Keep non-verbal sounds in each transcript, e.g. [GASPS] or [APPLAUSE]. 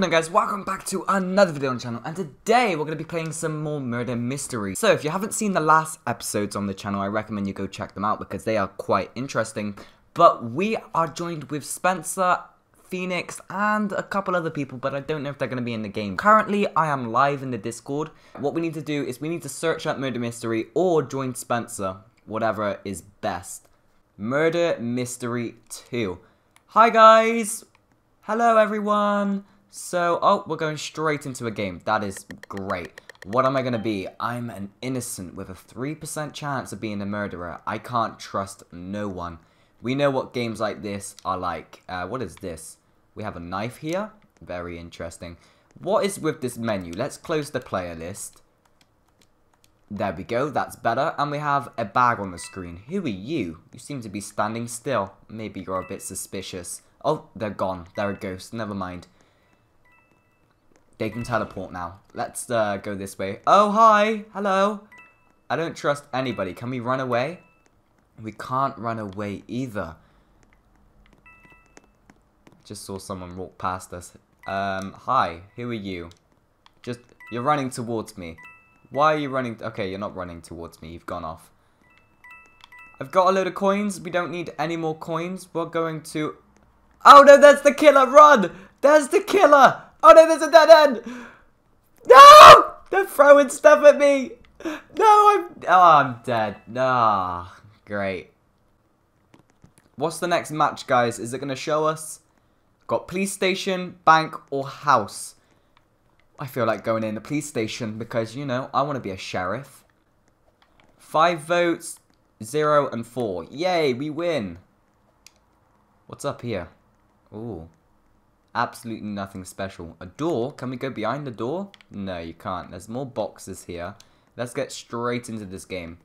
going guys, welcome back to another video on the channel and today we're going to be playing some more murder mystery. So if you haven't seen the last episodes on the channel, I recommend you go check them out because they are quite interesting. But we are joined with Spencer, Phoenix and a couple other people but I don't know if they're going to be in the game. Currently I am live in the Discord. What we need to do is we need to search up murder mystery or join Spencer, whatever is best. Murder Mystery 2. Hi guys! Hello everyone! So, oh, we're going straight into a game. That is great. What am I going to be? I'm an innocent with a 3% chance of being a murderer. I can't trust no one. We know what games like this are like. Uh, what is this? We have a knife here. Very interesting. What is with this menu? Let's close the player list. There we go, that's better. And we have a bag on the screen. Who are you? You seem to be standing still. Maybe you're a bit suspicious. Oh, they're gone. They're a ghost. Never mind. They can teleport now. Let's uh, go this way. Oh, hi. Hello. I don't trust anybody. Can we run away? We can't run away either. Just saw someone walk past us. Um, hi. Who are you? Just, you're running towards me. Why are you running? Okay, you're not running towards me. You've gone off. I've got a load of coins. We don't need any more coins. We're going to... Oh, no, that's the killer. Run. There's the killer. Oh no, there's a dead end! No! They're throwing stuff at me! No, I'm... Oh, I'm dead. Ah, oh, great. What's the next match, guys? Is it going to show us? Got police station, bank, or house. I feel like going in the police station because, you know, I want to be a sheriff. Five votes, zero and four. Yay, we win. What's up here? Ooh. Absolutely nothing special. A door? Can we go behind the door? No, you can't. There's more boxes here. Let's get straight into this game.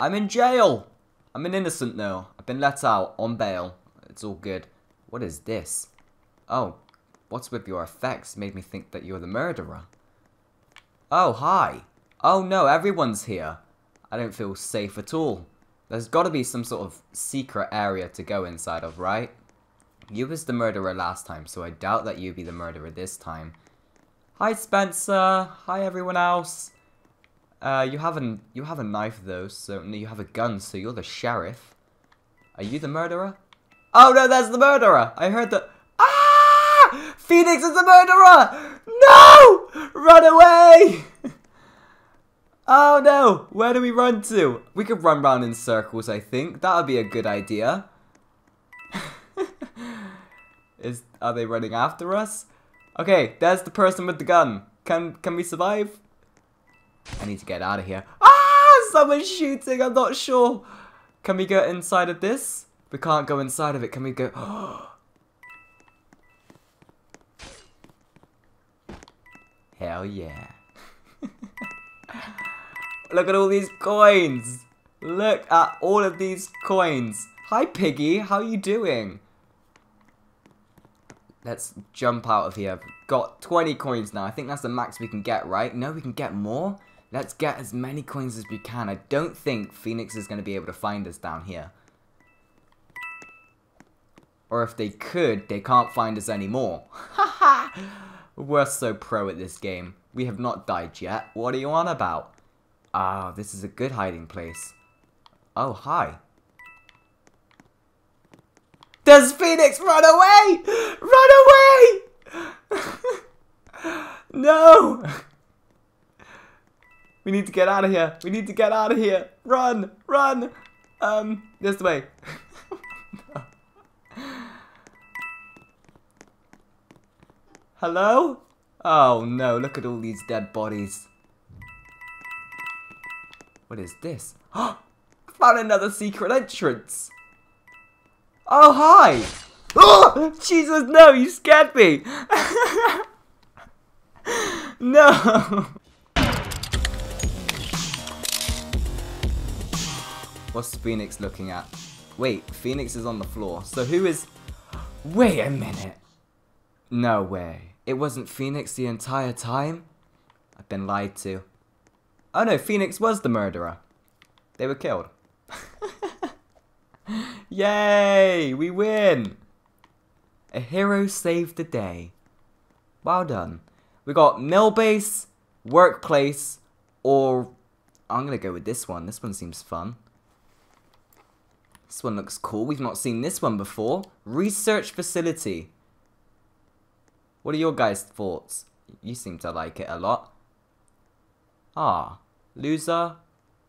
I'm in jail! I'm an innocent now. I've been let out on bail. It's all good. What is this? Oh, what's with your effects made me think that you're the murderer. Oh, hi. Oh no, everyone's here. I don't feel safe at all. There's got to be some sort of secret area to go inside of, right? You was the murderer last time, so I doubt that you be the murderer this time. Hi, Spencer. Hi, everyone else. Uh, you have a you have a knife though, so no, you have a gun, so you're the sheriff. Are you the murderer? Oh no, that's the murderer. I heard that. Ah! Phoenix is the murderer! No! Run away! [LAUGHS] oh no! Where do we run to? We could run round in circles, I think. That would be a good idea. [LAUGHS] Is are they running after us? Okay, there's the person with the gun. Can can we survive? I need to get out of here. Ah! Someone's shooting. I'm not sure. Can we go inside of this? We can't go inside of it. Can we go? [GASPS] Hell yeah. [LAUGHS] Look at all these coins. Look at all of these coins. Hi, Piggy. How are you doing? Let's jump out of here. Got 20 coins now. I think that's the max we can get, right? No, we can get more? Let's get as many coins as we can. I don't think Phoenix is going to be able to find us down here. Or if they could, they can't find us anymore. Haha! [LAUGHS] We're so pro at this game. We have not died yet. What are you on about? Ah, oh, this is a good hiding place. Oh, hi. Does Phoenix run away? [GASPS] Run away! no! We need to get out of here. We need to get out of here. Run! Run! Um, this way. [LAUGHS] Hello? Oh no, look at all these dead bodies. What is this? [GASPS] I found another secret entrance. Oh, hi! [GASPS] Oh, Jesus, no, you scared me! [LAUGHS] no! [LAUGHS] What's Phoenix looking at? Wait, Phoenix is on the floor. So who is... Wait a minute. No way. It wasn't Phoenix the entire time? I've been lied to. Oh no, Phoenix was the murderer. They were killed. [LAUGHS] Yay! We win! A hero saved the day. Well done. We got mill base, workplace, or I'm gonna go with this one. This one seems fun. This one looks cool. We've not seen this one before. Research facility. What are your guys' thoughts? You seem to like it a lot. Ah, loser?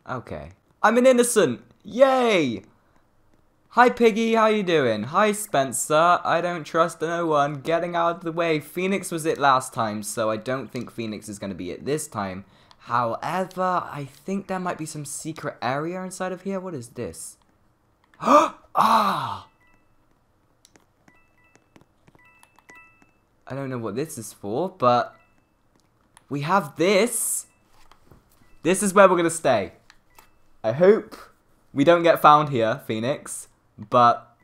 Okay. I'm an innocent! Yay! Hi Piggy, how you doing? Hi Spencer, I don't trust no one, getting out of the way. Phoenix was it last time, so I don't think Phoenix is going to be it this time. However, I think there might be some secret area inside of here. What is this? [GASPS] ah! I don't know what this is for, but we have this. This is where we're going to stay. I hope we don't get found here, Phoenix, but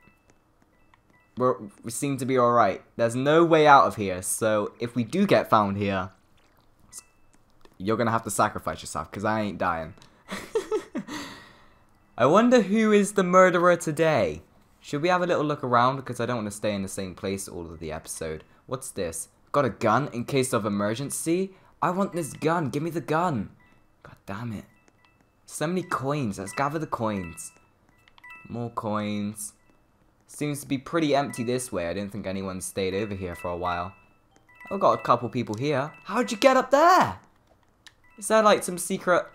we seem to be alright. There's no way out of here, so if we do get found here, you're going to have to sacrifice yourself, because I ain't dying. [LAUGHS] I wonder who is the murderer today. Should we have a little look around, because I don't want to stay in the same place all of the episode. What's this? Got a gun in case of emergency? I want this gun. Give me the gun. God damn it. So many coins. Let's gather the coins. More coins. Seems to be pretty empty this way. I didn't think anyone stayed over here for a while. I've got a couple people here. How'd you get up there? Is there like some secret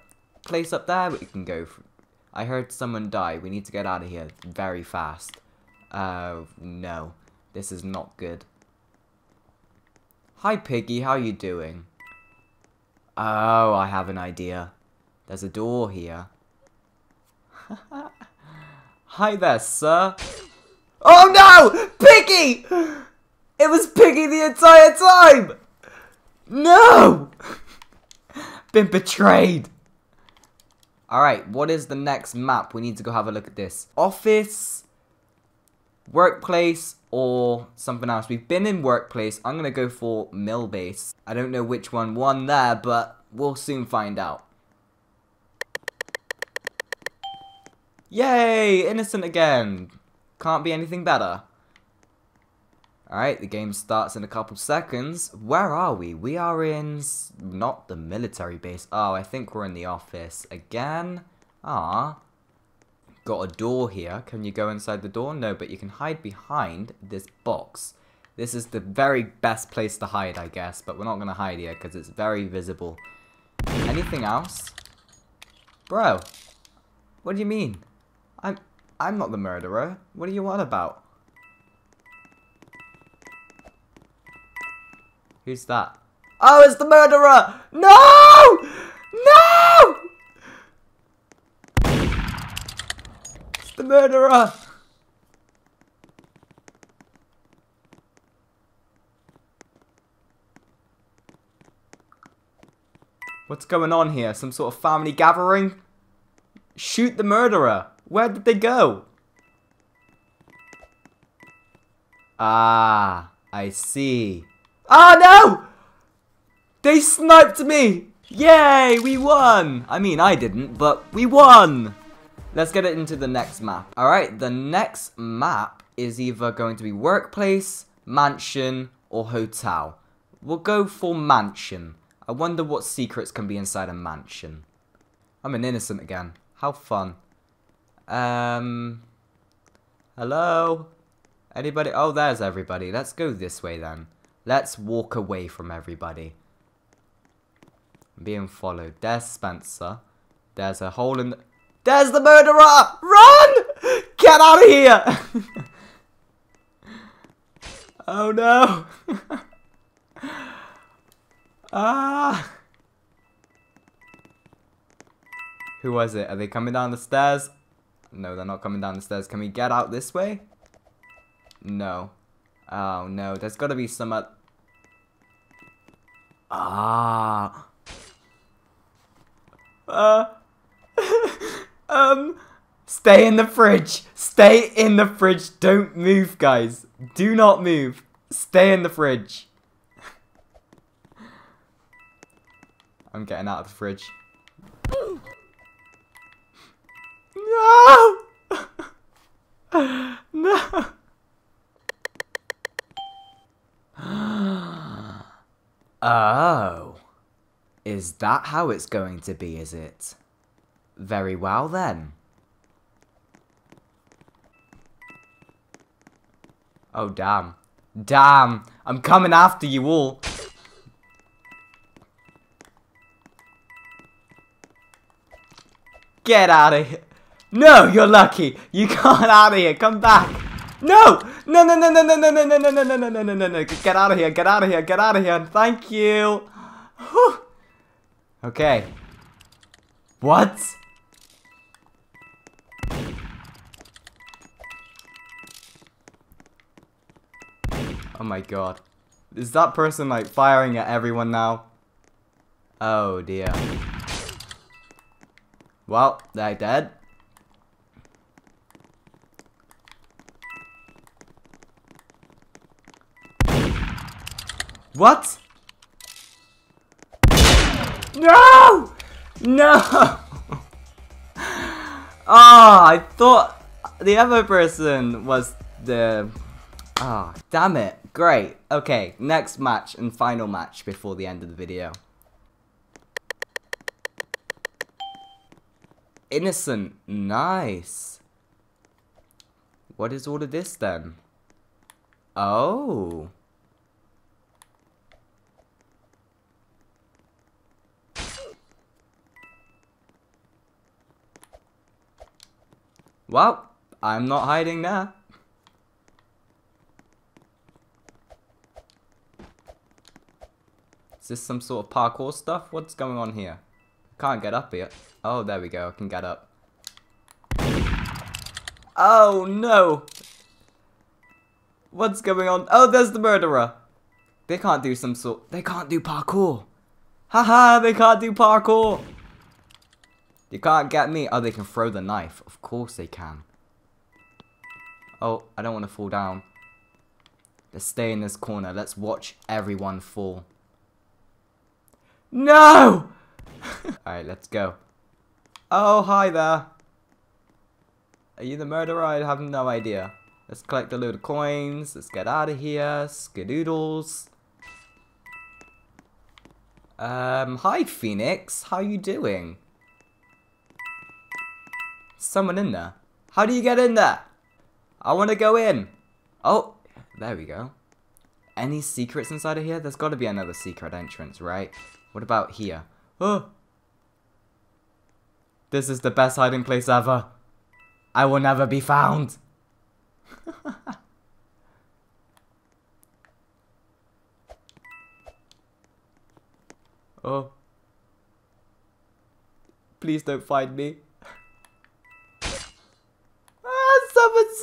place up there we can go? I heard someone die. We need to get out of here very fast. Uh, no. This is not good. Hi, Piggy. How are you doing? Oh, I have an idea. There's a door here. [LAUGHS] Hi there, sir. Oh no! Piggy! It was Piggy the entire time! No! [LAUGHS] Been betrayed. Alright, what is the next map? We need to go have a look at this. Office, workplace, or something else. We've been in workplace. I'm going to go for mill base. I don't know which one won there, but we'll soon find out. Yay! Innocent again. Can't be anything better. Alright, the game starts in a couple seconds. Where are we? We are in... not the military base. Oh, I think we're in the office. Again? Ah. Got a door here. Can you go inside the door? No, but you can hide behind this box. This is the very best place to hide, I guess. But we're not going to hide here because it's very visible. Anything else? Bro. What do you mean? I'm I'm not the murderer. What do you want about? Who's that? Oh, it's the murderer! No! No! It's the murderer! What's going on here? Some sort of family gathering? Shoot the murderer! Where did they go? Ah, I see. Ah, no! They sniped me! Yay, we won! I mean, I didn't, but we won! Let's get it into the next map. Alright, the next map is either going to be workplace, mansion, or hotel. We'll go for mansion. I wonder what secrets can be inside a mansion. I'm an innocent again. How fun. Um, hello? Anybody? Oh, there's everybody. Let's go this way then. Let's walk away from everybody. I'm being followed. There's Spencer. There's a hole in the... There's the murderer! Run! Get out of here! [LAUGHS] oh no! [LAUGHS] ah! Who was it? Are they coming down the stairs? No, they're not coming down the stairs. Can we get out this way? No. Oh, no. There's got to be some... Uh... Ah. Uh. [LAUGHS] um. Stay in the fridge. Stay in the fridge. Don't move, guys. Do not move. Stay in the fridge. [LAUGHS] I'm getting out of the fridge. [GASPS] No! [LAUGHS] no! Oh. Is that how it's going to be, is it? Very well then. Oh, damn. Damn! I'm coming after you all! Get out of here! No, you're lucky! You can't out of here! Come back! No! No, no, no, no, no, no, no, no, no, no, no, no, no, no, no, no, get out of here, get out of here, get out of here, thank you! Okay. What? Oh my god. Is that person like firing at everyone now? Oh dear. Well, they're dead. What? No! No! [LAUGHS] Ah, oh, I thought the other person was the... Ah, oh, damn it. Great. Okay, next match and final match before the end of the video. Innocent. Nice. What is all of this then? Oh. Well, I'm not hiding there. Is this some sort of parkour stuff? What's going on here? Can't get up here. Oh, there we go. I can get up. Oh, no. What's going on? Oh, there's the murderer. They can't do some sort... They can't do parkour. Haha, they can't do parkour. You can't get me. Oh, they can throw the knife. Of course they can. Oh, I don't want to fall down. Let's stay in this corner. Let's watch everyone fall. No! [LAUGHS] Alright, let's go. Oh, hi there. Are you the murderer? I have no idea. Let's collect a load of coins. Let's get out of here. Skadoodles. Um, hi Phoenix. How are you doing? Someone in there. How do you get in there? I want to go in. Oh, there we go. Any secrets inside of here? There's got to be another secret entrance, right? What about here? Oh! This is the best hiding place ever. I will never be found. [LAUGHS] oh. Please don't find me. ah, someone's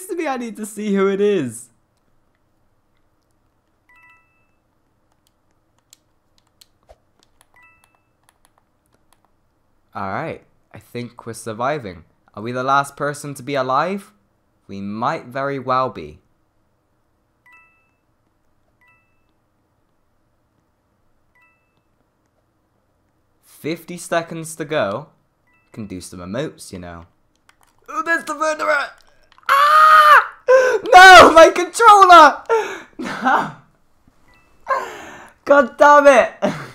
close to me. I need to see who it is. Alright, I think we're surviving. Are we the last person to be alive? We might very well be. Fifty seconds to go. Can do some emotes, you know. Oh, there's the murderer! No, my controller! No! [LAUGHS] God damn it! [LAUGHS]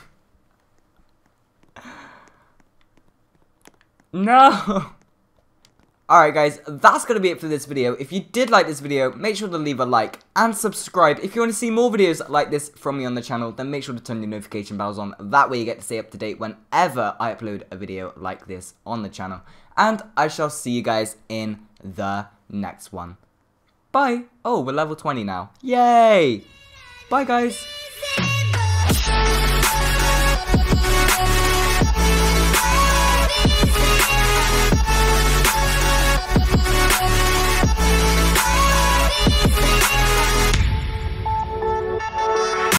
No! Alright guys, that's going to be it for this video. If you did like this video, make sure to leave a like and subscribe. If you want to see more videos like this from me on the channel, then make sure to turn your notification bells on. That way you get to stay up to date whenever I upload a video like this on the channel. And I shall see you guys in the next one. Bye! Oh, we're level 20 now. Yay! Bye guys!